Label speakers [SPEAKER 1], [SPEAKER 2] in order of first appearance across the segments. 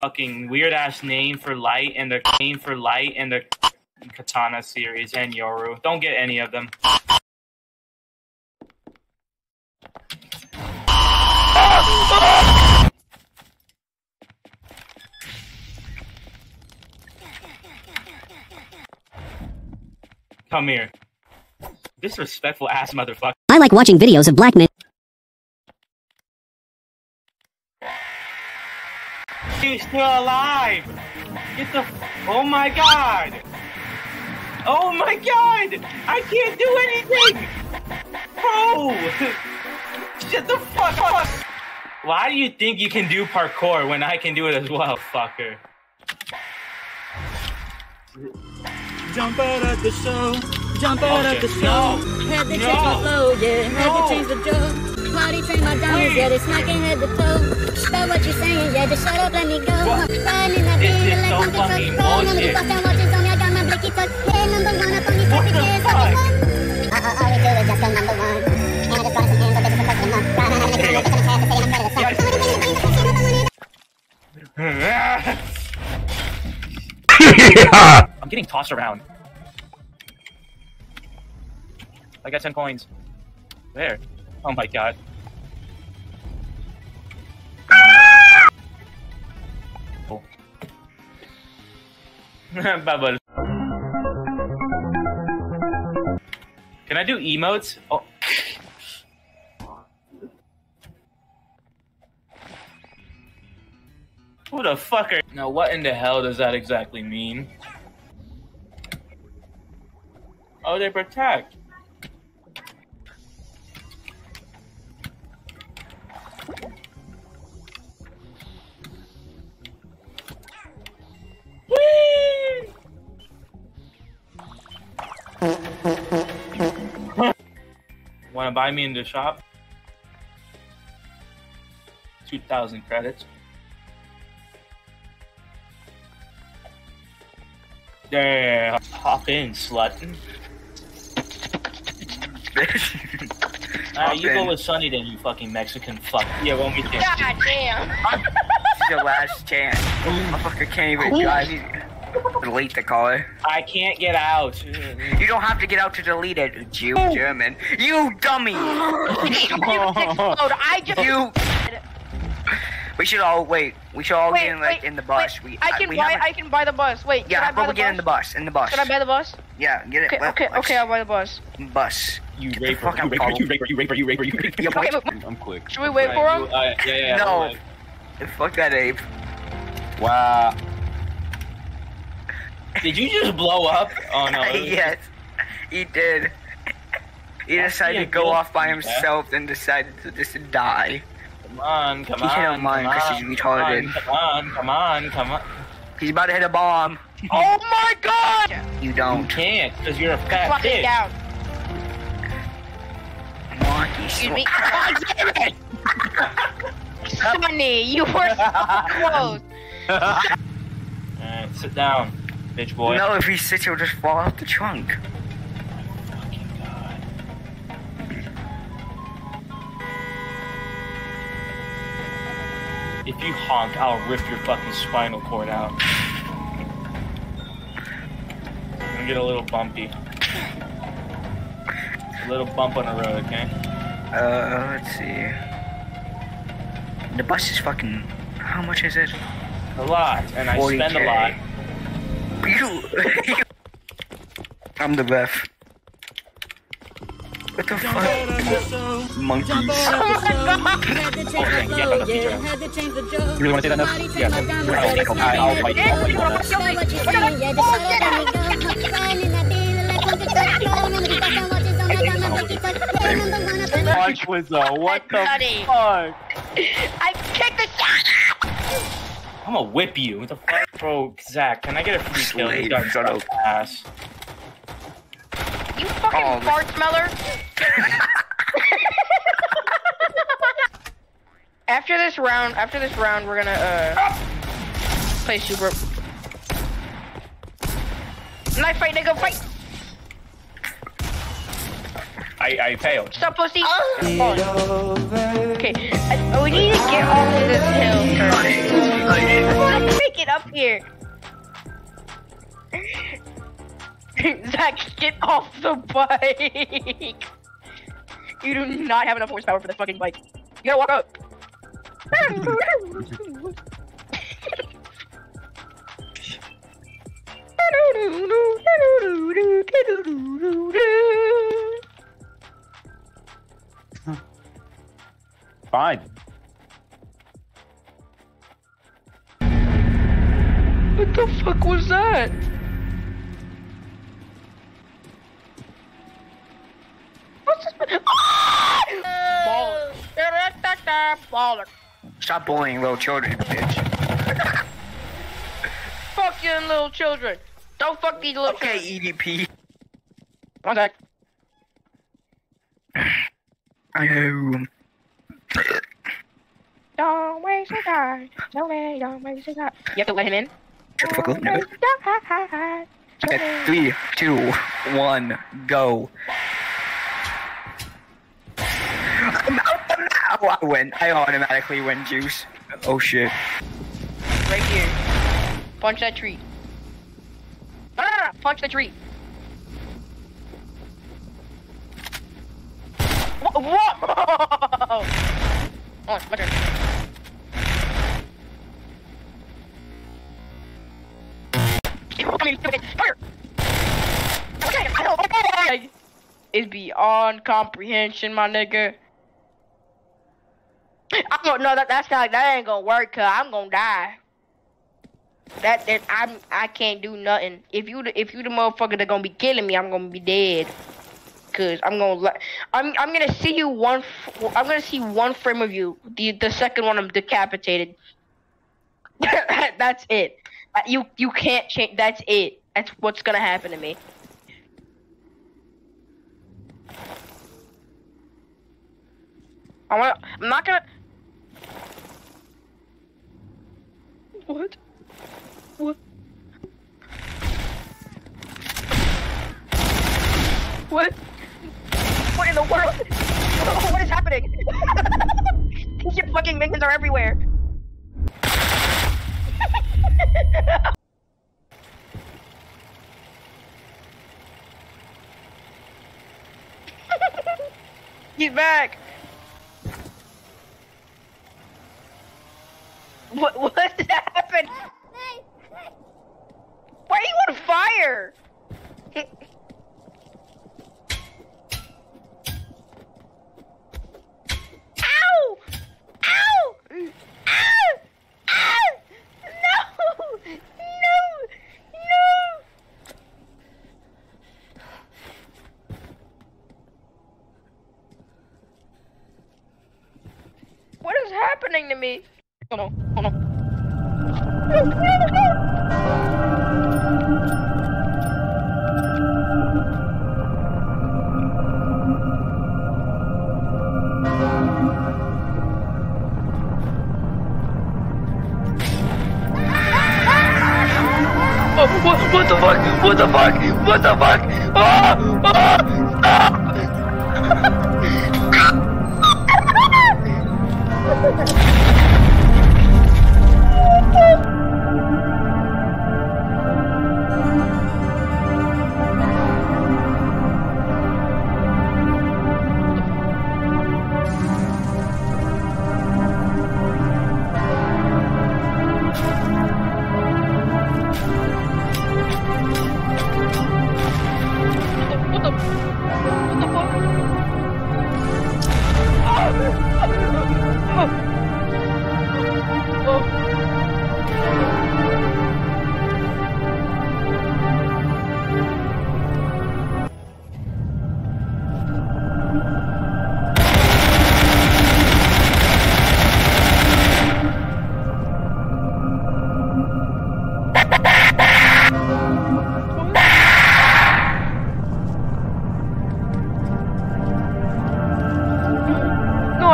[SPEAKER 1] fucking weird ass name for light and the name for light and the katana series and yoru. Don't get any of them. Come here. Disrespectful ass motherfucker.
[SPEAKER 2] I like watching videos of black men.
[SPEAKER 1] He's still alive! Get the. Oh my god! Oh my god! I can't do anything! Bro! Shut the fuck up! Why do you think you can do parkour when I can do it as well, fucker?
[SPEAKER 3] Jump out at the show. Jump out
[SPEAKER 1] Okay,
[SPEAKER 3] at the show.
[SPEAKER 1] no.
[SPEAKER 4] Had to change
[SPEAKER 1] No.
[SPEAKER 4] my flow, yeah. Had
[SPEAKER 1] No.
[SPEAKER 4] to change the joke. Party my diamonds, yeah. They smacking head to toe. Stop what you're saying, yeah. Just shut up, let me go.
[SPEAKER 1] What?
[SPEAKER 4] Riding in that
[SPEAKER 1] This
[SPEAKER 4] beat,
[SPEAKER 1] is
[SPEAKER 4] like
[SPEAKER 1] so
[SPEAKER 4] Uncle Chuck.
[SPEAKER 1] fucking
[SPEAKER 4] Roll on the
[SPEAKER 1] bullshit.
[SPEAKER 4] down, watches on me. I got my blicky tuck. Hey, number one up on these
[SPEAKER 1] What
[SPEAKER 4] traffic
[SPEAKER 1] the
[SPEAKER 4] gears.
[SPEAKER 1] fuck?
[SPEAKER 4] Uh, uh, all we do is just go number one. And I just wanted some hands, but this is the first one. Riding out in the car, bitch, I'm a chance to say I'm better than some.
[SPEAKER 1] I'm getting tossed around. I got 10 coins. There. Oh my god. Oh. Bubble. Can I do emotes? Oh. Who the fuck are- Now, what in the hell does that exactly mean? Oh, they protect. Want to buy me in the shop? 2,000 credits. Yeah, hop in, slut. Ah, you go with Sunny then, you fucking Mexican fuck. Yeah, won't get you.
[SPEAKER 5] God damn.
[SPEAKER 6] This is your last chance. Motherfucker can't even drive. You delete the car.
[SPEAKER 1] I can't get out.
[SPEAKER 6] You don't have to get out to delete it, Jew German. You dummy!
[SPEAKER 5] I just.
[SPEAKER 6] You. We should all wait. We should all
[SPEAKER 5] Wait,
[SPEAKER 6] get in like
[SPEAKER 5] wait,
[SPEAKER 6] in the bus.
[SPEAKER 5] wait,
[SPEAKER 6] we
[SPEAKER 5] I can
[SPEAKER 6] we
[SPEAKER 5] buy.
[SPEAKER 6] haven't-
[SPEAKER 5] I can buy the bus. Wait.
[SPEAKER 6] yeah,
[SPEAKER 5] can I
[SPEAKER 6] how
[SPEAKER 5] buy
[SPEAKER 6] about
[SPEAKER 5] the
[SPEAKER 6] we get
[SPEAKER 5] bus?
[SPEAKER 6] in the bus? In the bus.
[SPEAKER 5] Can I buy the bus?
[SPEAKER 6] Yeah, get it.
[SPEAKER 5] Okay.
[SPEAKER 6] let-
[SPEAKER 5] Okay. Okay. I'll buy the bus.
[SPEAKER 6] Bus.
[SPEAKER 1] You
[SPEAKER 6] Get the
[SPEAKER 1] raper,
[SPEAKER 6] fuck
[SPEAKER 1] you
[SPEAKER 6] out,
[SPEAKER 1] raper,
[SPEAKER 6] Paul.
[SPEAKER 1] you raper, you raper, you raper, you raper.
[SPEAKER 6] Yeah,
[SPEAKER 5] Okay,
[SPEAKER 6] but-
[SPEAKER 5] but
[SPEAKER 3] I'm quick.
[SPEAKER 5] should we wait for him?
[SPEAKER 1] Uh, yeah, yeah, yeah.
[SPEAKER 6] No.
[SPEAKER 1] wait.
[SPEAKER 6] Fuck that ape.
[SPEAKER 3] Wow.
[SPEAKER 1] Did you just blow up? Oh no.
[SPEAKER 6] yes, he did. He
[SPEAKER 1] That's
[SPEAKER 6] decided to go
[SPEAKER 1] appeal.
[SPEAKER 6] off by
[SPEAKER 1] Yeah.
[SPEAKER 6] himself and decided to just die.
[SPEAKER 1] Come on, come
[SPEAKER 6] He
[SPEAKER 1] on.
[SPEAKER 6] can't mind
[SPEAKER 1] come
[SPEAKER 6] 'cause
[SPEAKER 1] on,
[SPEAKER 6] he's
[SPEAKER 1] come on,
[SPEAKER 6] retarded.
[SPEAKER 1] Come on, come on, come on.
[SPEAKER 6] He's about to hit a bomb.
[SPEAKER 5] Oh my god!
[SPEAKER 6] You
[SPEAKER 1] You
[SPEAKER 6] don't.
[SPEAKER 1] You can't, because you're a fat
[SPEAKER 5] Fly
[SPEAKER 1] bitch.
[SPEAKER 5] down.
[SPEAKER 6] Monkey
[SPEAKER 5] Excuse
[SPEAKER 6] sw-
[SPEAKER 5] me. God damn it! Sunny, you were so close.
[SPEAKER 1] Alright, sit down, bitch boy.
[SPEAKER 6] No, if he sits, he'll just fall out the trunk.
[SPEAKER 1] If you honk, I'll rip your fucking spinal cord out. I'm gonna get a little bumpy. A little bump on the road, okay?
[SPEAKER 6] Uh, let's see. The bus is fucking. How much is it?
[SPEAKER 1] A lot, and I spend a lot.
[SPEAKER 6] You. I'm the ref. What the fuck? Monkeys.
[SPEAKER 4] Had to change
[SPEAKER 1] Oh,
[SPEAKER 4] my
[SPEAKER 1] thank- yeah,
[SPEAKER 4] flow,
[SPEAKER 1] that's the
[SPEAKER 4] yeah. Had to change the joke.
[SPEAKER 3] You really want to say that now? Yeah. I'll
[SPEAKER 4] yeah.
[SPEAKER 3] I'll-
[SPEAKER 4] smacking
[SPEAKER 3] I'll
[SPEAKER 4] head
[SPEAKER 3] fight
[SPEAKER 4] to
[SPEAKER 3] you.
[SPEAKER 4] toe.
[SPEAKER 3] I'll fight you on that.
[SPEAKER 4] Stop what you're saying, yeah. Just shut up, let me go. Riding in that beat, like Uncle Chuck. Roll on the bus down, watches on me. I got my blicky tuck. Hey, number one up in the
[SPEAKER 3] Punch Wizzo, what the fuck?
[SPEAKER 5] I kicked the shot.
[SPEAKER 1] I'm gonna whip you. What the fuck? Bro, Zach, can I get a free kill? This
[SPEAKER 6] Slave,
[SPEAKER 1] guy's
[SPEAKER 6] shut up.
[SPEAKER 1] ass.
[SPEAKER 5] You fucking
[SPEAKER 6] Oh,
[SPEAKER 5] fart smeller. after this round, after this round, we're gonna uh play super. Knife fight, nigga, fight.
[SPEAKER 1] I, I failed.
[SPEAKER 5] Stop, pussy. Hold. Okay, I, we need to get off of this hill first. Here. Zach, get off the bike. You do not have enough horsepower for this fucking bike. You gotta walk up.
[SPEAKER 1] Fine.
[SPEAKER 5] The fuck was that? What's this? Ah! Baller. Baller.
[SPEAKER 6] Stop bullying little children, bitch.
[SPEAKER 5] Fuck you little children. Don't fuck these little
[SPEAKER 6] Okay,
[SPEAKER 5] children.
[SPEAKER 6] EDP.
[SPEAKER 5] One sec.
[SPEAKER 6] I know.
[SPEAKER 5] Don't waste your time. Don't don't waste your time. You have to let him in.
[SPEAKER 6] Shut the fuck up,
[SPEAKER 5] Don't
[SPEAKER 6] nigga.
[SPEAKER 5] waste your time.
[SPEAKER 6] Okay, three, two, one, go. I'm out the map. Oh, I win. I automatically win, Juice. Oh shit.
[SPEAKER 5] Right here. Punch that tree. No. Punch the tree. Whoa! Whoa! Is beyond comprehension, my nigga. I don't know that that's not that ain't gonna work. Cause I'm gonna die. That that I'm I can't do nothing. If you the, if you the motherfucker that gonna be killing me, I'm gonna be dead. Cause I'm gonna I'm I'm gonna see you one. I'm gonna see one frame of you. The the second one I'm decapitated. that's it. You you can't change. That's it. That's what's gonna happen to me. I want. I'm not gonna. What? What? What? What in the world? What is happening? Your fucking minions are everywhere. He's back. What what happened? Why are you on fire? Ow! Ow! Ow! Ow! No! No! No! What is happening to me? Hold on, hold on. Oh, what, what the fuck? What the fuck? What the fuck? Ah! Ah! Ha ha ha!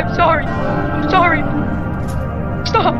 [SPEAKER 5] I'm sorry. I'm sorry. Stop.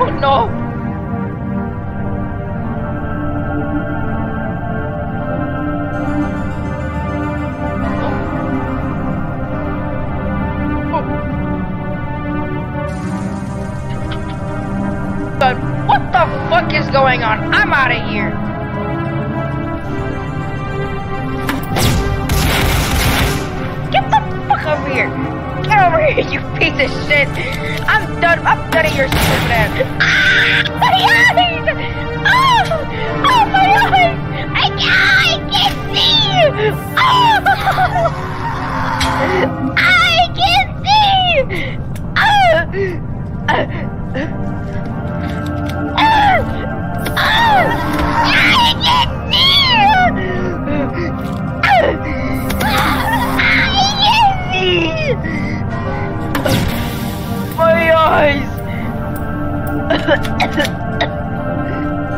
[SPEAKER 5] Oh no. But what the fuck is going on? I'm out of here. here. Get over here, you piece of shit. I'm done. I'm done at your stupid ass.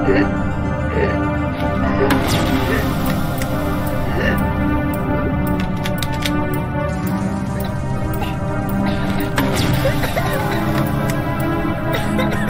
[SPEAKER 5] Ha ha ha!